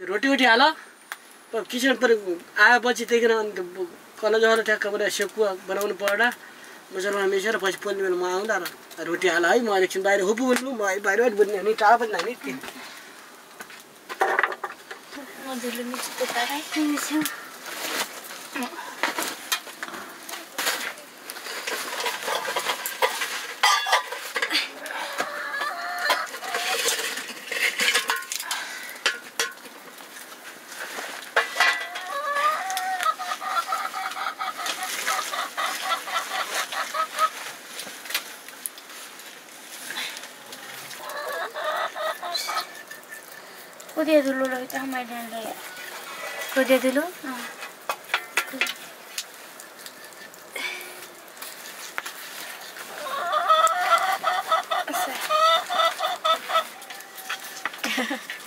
रोटी OT हाल। Kitchen पर आएपछि त्यहीँनिर अन्त कलजहरू ठ्याक्क बनाएर सेकुवा बनाउनु पर्दा मजामा मिसेर पछि पोल्ने बेला म आउँदा र रोटी हाल है म एकछिन बाहिर हुपु बोल्नु म बाहिरबाट बोल्ने हो नि टाढा पनि नि కుదేదులు అమ్మాయి కుదేదులు Yeah.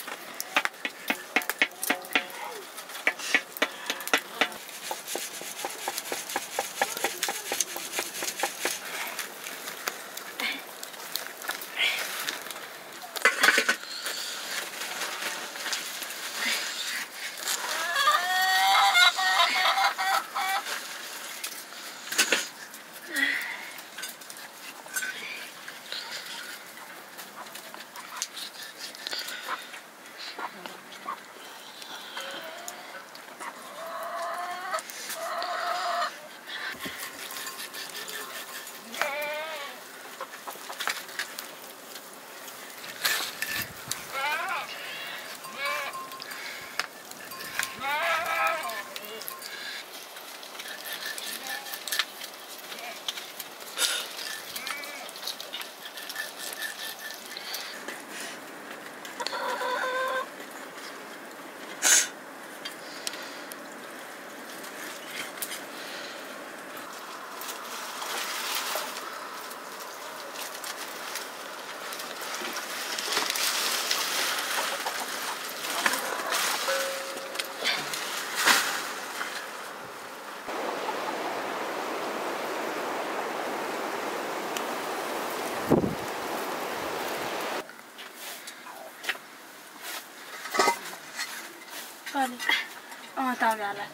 Sara.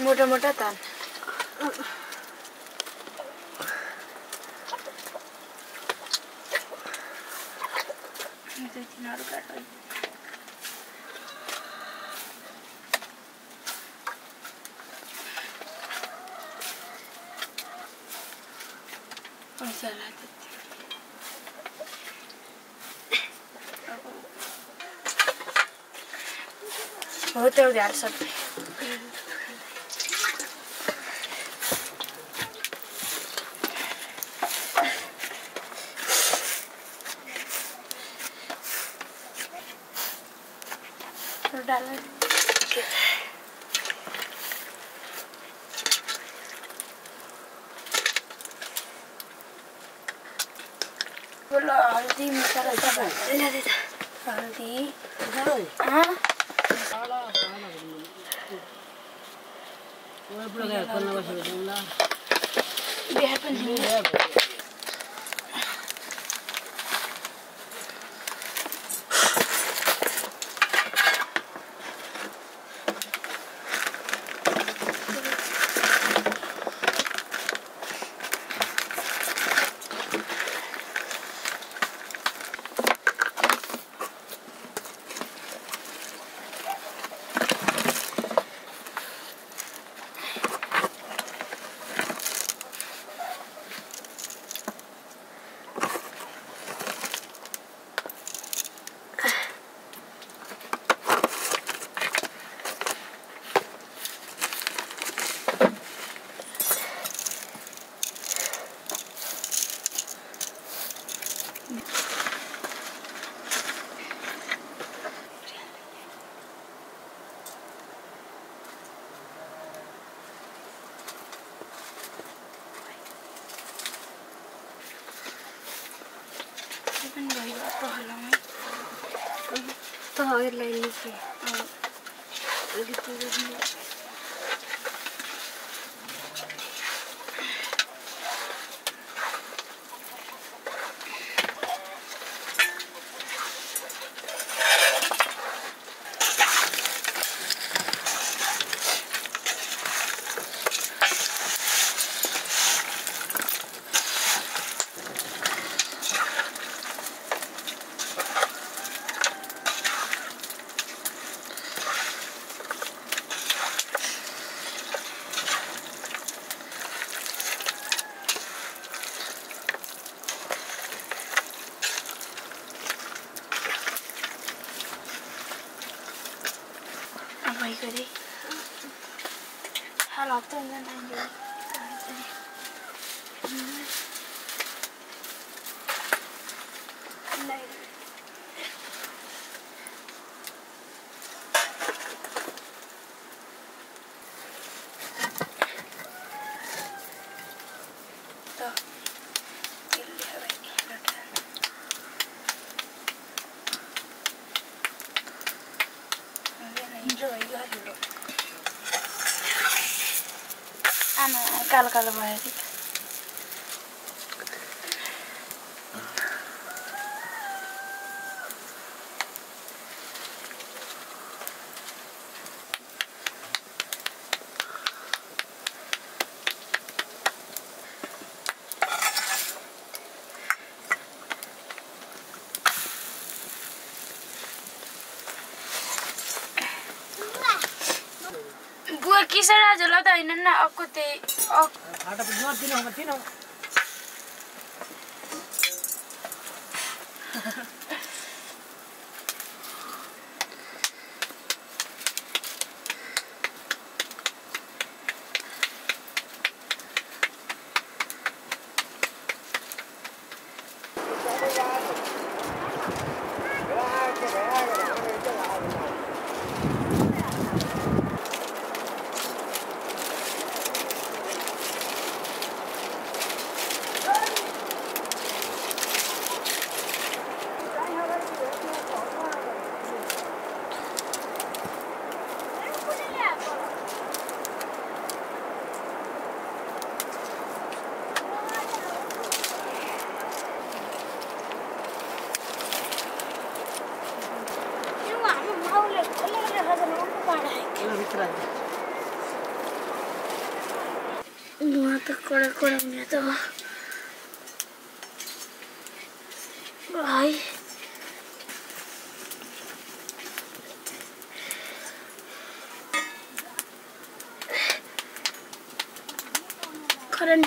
Mudah-mudahan. tan. Salah tetap. बहुत हो गया सब डाला बोलो हल्दी मसाला हल्दी। हाँ। Look at it, couldn't I it in oil line से। 어쩌면 안 돼. 네. भयो कि बुवा किसर आज ल त होइन न अक्को त्यही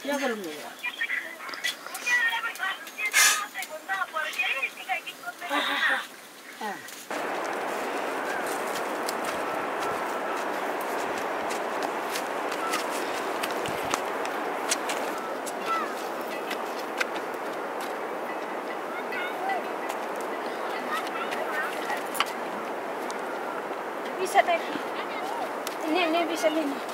Ya belum. Bisa tadi. Ini, ini bisa ini.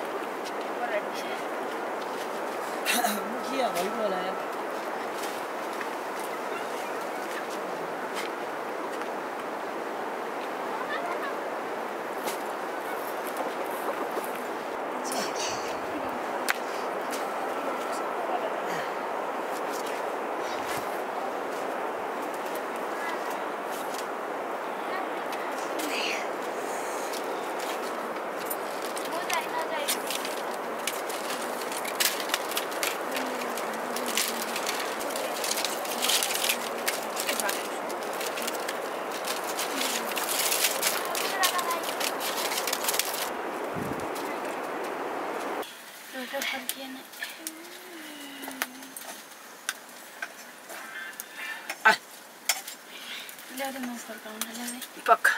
ल्याउँदै मासु फर्काउन ल्याउँदै पक्का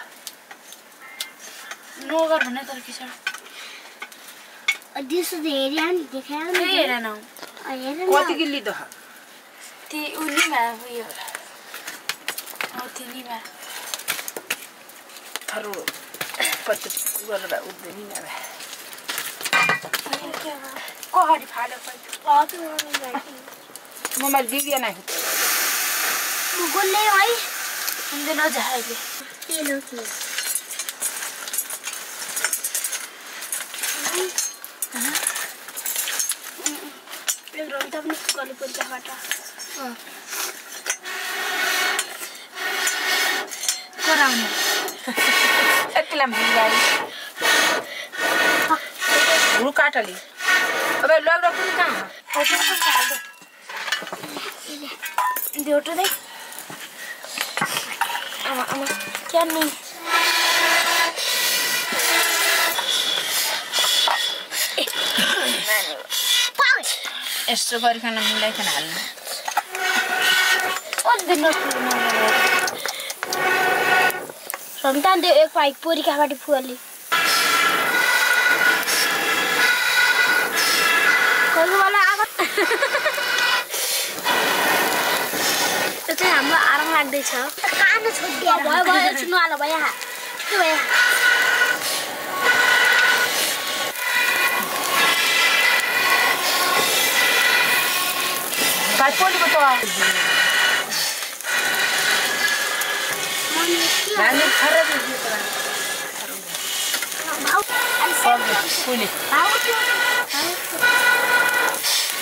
नगर भने तर के छ दिउँसो त हेऱ्यो नि देखायो हेर न हेर कति किलो त ती उनीमा उयो हो त्यो निमा थारो पत्ते गरेर उठ्दैन नि अब God, you've had it मैं मर गई या नहीं। मुगल नहीं आई। हम दिनों जाएँगे ये लो की रोहित अपने कॉलेज पर जा हटा। कराऊँगा रुका टली अबे लग कुछ कहाँ देउटो दे आमा क्या नहीं यस्तो गरिकन मिलाइकन हाल्नु एक पाइक पोरी कहाँबाट फुली त्यो चाहिँ हाम्रो आराम लाग्दैछ। खानु छोडिदिएर। भयो भयो सुन्नु आलो भयो के भयो भाइ पोलीको त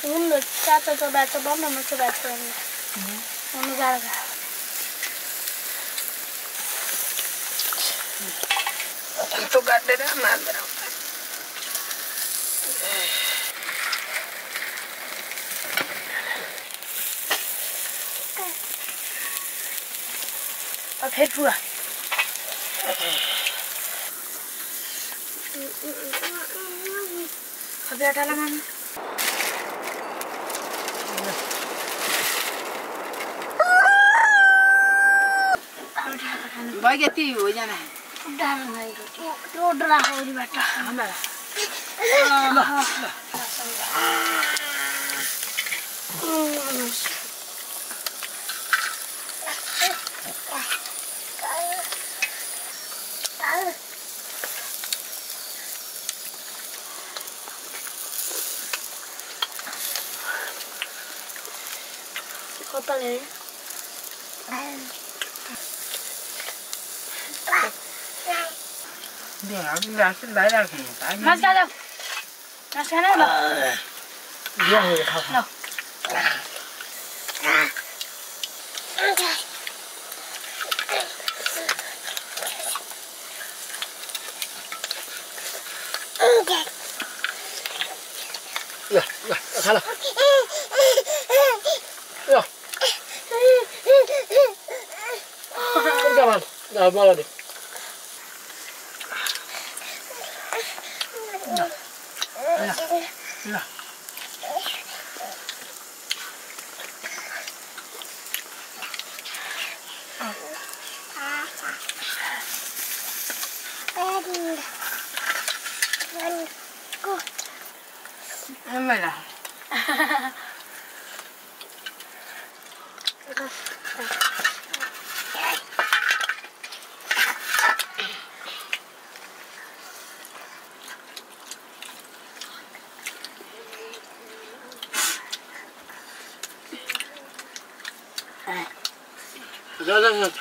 हामी खराब पोली यसलाई लो पोर भइगयो खुड्याले निकालो हुनु चाचा त बाचा बन्न म चाहिँ ಬಗೆತಿ ಯೋಜನೆ Kau paling. Más galo. Más galo. Ya voy a No. Yeah, yeah, hello. Yeah. Come on, now, Molly. 是啊。啊没了哈哈这个 Ugh.